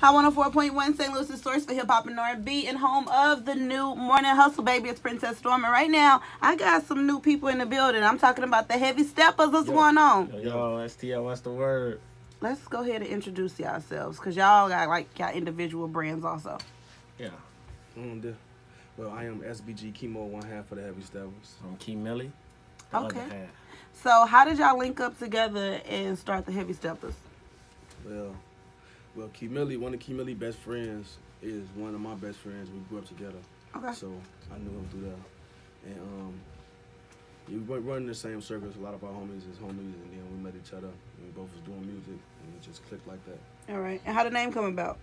High 104.1 St. Louis' source for hip hop and R&B and home of the new Morning Hustle, baby. It's Princess Stormm. And right now, I got some new people in the building. I'm talking about the heavy steppers. What's Yo. going on? Yo, yo, STL, what's the word? Let's go ahead and introduce yourselves because y'all got like got individual brands also. Yeah, Mm, the- well, I am SBG Chemo, one half of the Heavy Steppers. I'm Key Millie. the other Okay. half. So, how did y'all link up together and start the heavy steppers? Well, well, Key Millie, one of Key Millie's best friends is one of my best friends. We grew up together, Okay. so I knew him through that. And um, we went running the same circles. A lot of our homies is homies, and then we met each other. And we both was doing music, and it just clicked like that. All right. And how the name come about?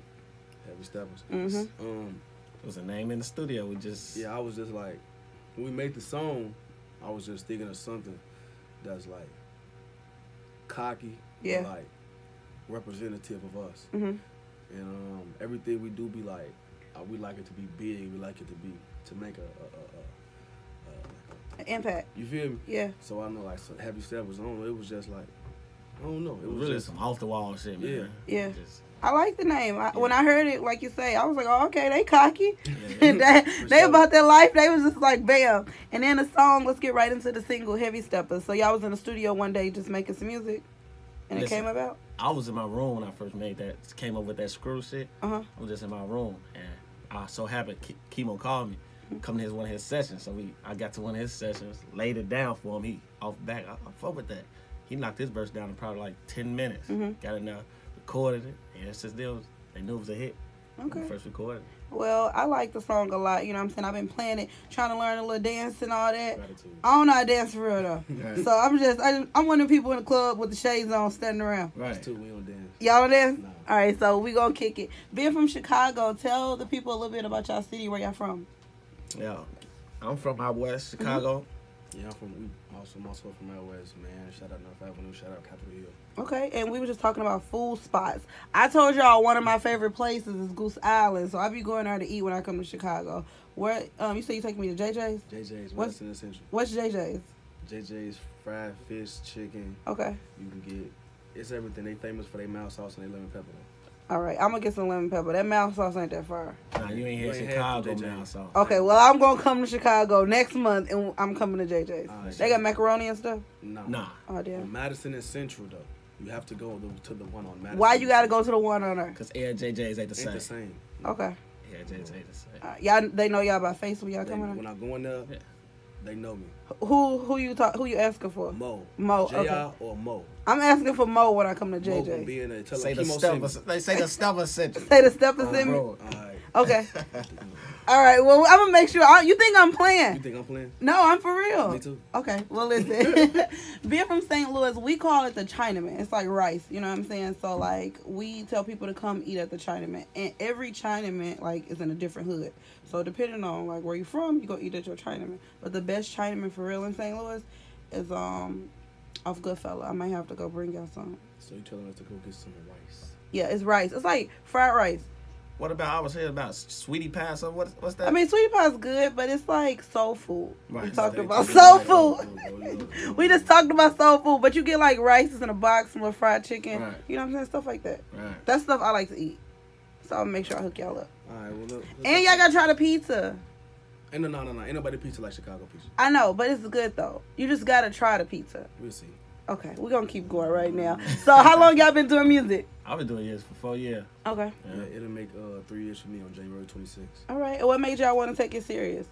Heavy Steppers. Mhm. Um, It was a name in the studio. We just yeah, I was just like, when we made the song, I was just thinking of something that's like cocky, but, Yeah. like representative of us. Mhm. And um, everything we do be like, uh, we like it to be big. We like it to be to make a, a, a, a, a Impact. you feel me? Yeah. So I know like so heavy step was on. It was just like I don't know. It it was was really just some off the wall shit, man. Yeah. Just, I like the name. I, When I heard it, like you say, I was like, oh, okay, they cocky. yeah. they, they sure. about their life. They was just like, bam. And then the song, let's get right into the single, Heavy Steppers. So y'all was in the studio one day just making some music, and it came about. I was in my room when I first made that. Came up with that screw shit. Uh huh. I was just in my room, and I so happened Chemo called me, come to his one of his sessions. So we, I got to one of his sessions, laid it down for him. He off back, I, I fuck with that. He knocked his verse down in probably like ten minutes. Mhm. Got it now, recorded it, and it's just. They knew it was a hit. Okay. First recorded. Well, I like the song a lot. You know what I'm saying? I've been playing it, trying to learn a little dance and all that. gratitude. I don't know how to dance for real though. Right. So I'm just, I, I'm one of the people in the club with the shades on, standing around. Right. Too. We don't dance. Y'all don't dance? No. All right, so we gonna kick it. Being from Chicago, tell the people a little bit about y'all city, where y'all from. Yeah. I'm from out west Chicago. Yeah, I'm from. We also also from out west, man. Shout out North Avenue. Shout out Capitol Hill. Okay, and we were just talking about food spots. I told y'all one of my favorite places is Goose Island, so I be going there to eat when I come to Chicago. Where um, you say you take me to JJ's? JJ's what's, and Essential. What's JJ's? JJ's fried fish, chicken. Okay, You can get. It's everything. They famous for their mild sauce and their lemon pepper. All right. I'm gonna get some lemon pepper. That mild sauce ain't that far. Nah, you ain't here ain't had Chicago from now, JJ. so. Okay, well I'm gonna come to Chicago next month, and I'm coming to JJ's. All right. They got macaroni and stuff. Nah. Nah. Oh On damn. Madison and Central though, you have to go to, to the one on Madison. Why you gotta go to the one on there? Cause Air JJ's ain't the Ain't same. the same. Okay. Air JJ's ain't the same. Uh, y'all, they know y'all by face when y'all They- coming. when on? I go in there, Yeah. They know me. Who who you talk? Who you asking for? Mo. Mo, Jr. okay. or Mo. I'm asking for Mo when I come to Mo gonna JJ. be in there. Tell Say them the chemo stuff. They say the stuff sent you. Say the steppers On in me. road. me. All right. Okay. All right. Well, I'm gonna make sure. I, you think I'm playing? You think I'm playing? No, I'm for real. Me too. Okay. Well, listen. Being from St. Louis, we call it the Chinaman. It's like rice. You know what I'm saying? So like, we tell people to come eat at the Chinaman, and every Chinaman like is in a different hood. So depending on like where you're from, you go eat at your Chinaman. But the best Chinaman for real in St. Louis is um off Goodfellow. I might have to go bring y'all some. So you telling us to go get some rice? Yeah, it's rice. It's like fried rice. What about I was hearing about sweetie pie? So what, what's that? I mean, sweetie pie's good, but it's like soul food. We Right. talked about soul Go, food. We just talked about soul food, but you get like rice in a box, with fried chicken. Right. You know what I'm saying? Stuff like that. right. That's stuff I like to eat. So I'll make sure I hook y'all up. All right. Well, look. And y'all gotta try the pizza. Ain't no, no, no, no. Ain't nobody pizza like Chicago pizza. I know, but it's good though. You just gotta try the pizza. We'll see. Okay, we're gonna keep going right now. So how long y'all been doing music? I've been doing this for four years. Okay. Yeah. Yeah, it'll make uh three years for me on January 26th. All right. And what made y'all want to take it serious?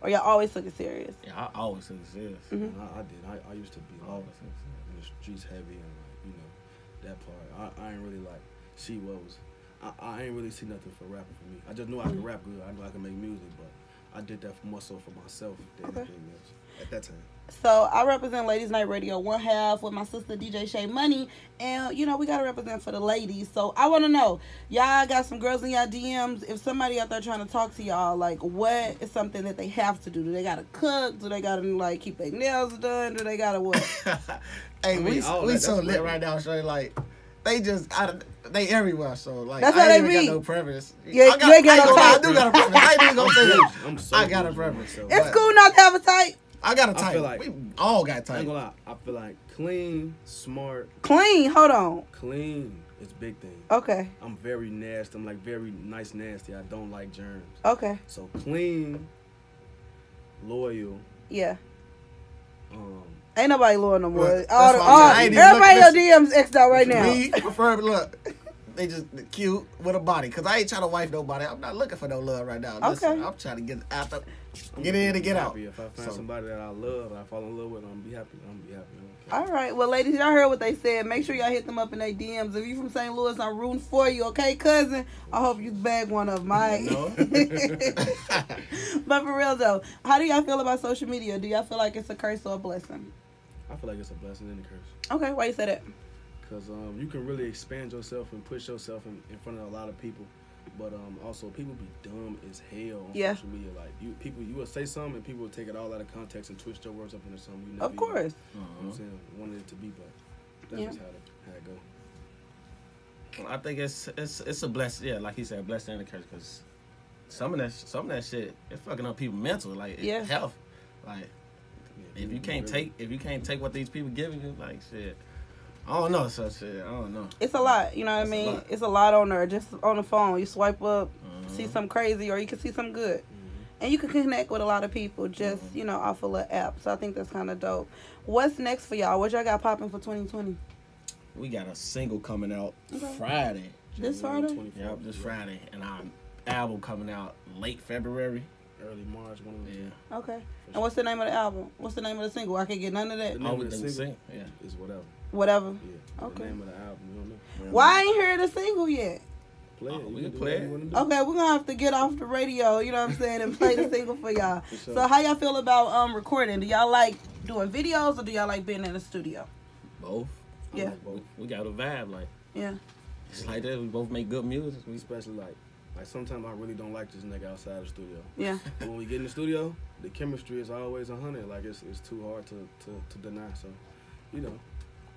Or y'all always took it serious? Yeah, I always took it serious. Mhm. I, I did. I, I used to be like, Always took it serious. in the streets heavy and like, you know that part. I, I ain't really like see what was. I, I ain't really see nothing for rapping for me. I just knew I could Mm-hmm. rap good. I knew I could make music, but I did that for more so for myself than Okay. anything else at that time. So I represent Ladies Night Radio one half with my sister DJ Shay Money, and you know we gotta represent for the ladies. So I want to know, y'all got some girls in y'all DMs. If somebody out there trying to talk to y'all, like what is something that they have to do? Do they gotta cook? Do they gotta like keep their nails done? Do they gotta what? hey, mean, we we so lit right now, Shorty. Like they just out of, they everywhere. So like That's I how they ain't even be. got no preference. Yeah, I got, you ain't got I, no gonna I do got a preference. I ain't even gonna say that. I'm so I got a preference. myself. it's But- cool not to have a type. I got a type. feel like- we all got I ain't type. gonna lie. I feel like clean, smart, Clean. Hold on. clean, It's big thing. Okay. I'm very nasty. I'm like very nice nasty. I don't like germs. Okay. So clean, loyal. Yeah. Um, Ain't nobody loyal no more. Look, All that's the, all, saying, I ain't even everybody look- your DMs xed out right now. Me prefer look. They just cute with a body, cause I ain't trying to wife nobody. I'm not looking for no love right now. Listen, Okay. I'm trying to get after, I'm get in and get out. happy If I find So- somebody that I love, and I fall in love with, I'm gonna be happy. I'm gonna be happy. All right. Well, ladies, y'all heard what they said. Make sure y'all hit them up in their DMs. If you from St. Louis, I'm rooting for you, okay, cousin? I hope you bag one of mine. No. but for real though, how do y'all feel about social media? Do y'all feel like it's a curse or a blessing? I feel like it's a blessing and a curse. Okay, why you say that? Because um, you can really expand yourself and push yourself in, in front of a lot of people. But um, also, people be dumb as hell on Yeah. social media. Like you, people, you will say something and people will take it all out of context and twist your words up into something. You never Of even, course. You know what I'm saying wanted it to be, but that's Yeah. just how it, how it go. I think it's it's it's a blessing. Yeah, like he said, a blessing and a curse. Cause some of that some of that shit it's fucking up people mental, like Yeah. health. Like Yeah, if you can't really- take if you can't take what these people giving you, like shit. I don't know, so shit. I don't know. It's a lot, you know what I It's a mean? lot. It's a lot on there. Just on the phone, you swipe up, Mhm. see something crazy, or you can see something good. Mhm. And you can connect with a lot of people just, Mhm. you know, off of the app. So I think that's kind of dope. What's next for y'all? What y'all got popping for 2020? We got a single coming out Okay. Friday. This Friday? 24th. Yep, this Friday, and our album coming out late February. Early March. One of the Yeah, Okay. And what's the name of the album? What's the name of the single? I can get none of that. The name all of the can single? sing. Yeah. is whatever. Whatever. Yeah. Okay. The name of the album, you don't know. Why I ain't heard the single yet? Play it. Oh, we can can play it. you wanna do. Okay, we're gonna have to get off the radio, you know what I'm saying, and play the single for y'all. For sure. So how y'all feel about um recording? Do y'all like doing videos or do y'all like being in the studio? Both. Yeah. like both. We got a vibe like Yeah. it's like that. We both make good music. We Especially like, like sometimes I really don't like this nigga outside the studio. Yeah. But when we get in the studio, the chemistry is always a hundred. Like it's it's too hard to, to, to deny. So, you know,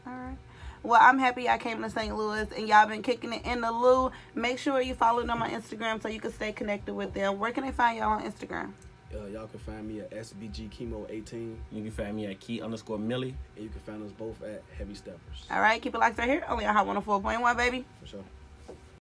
All right. Well, I'm happy I came to St. Louis and y'all been kicking it in the Lou. Make sure you follow them on my Instagram so you can stay connected with them. Where can they find y'all on Instagram? uh, y'all can find me at SBG Chemo 18, you can find me at key underscore Millie. and you can find us both at Heavy Steppers. All right, keep it locked right here. Only on Hot 104.1, baby. For sure.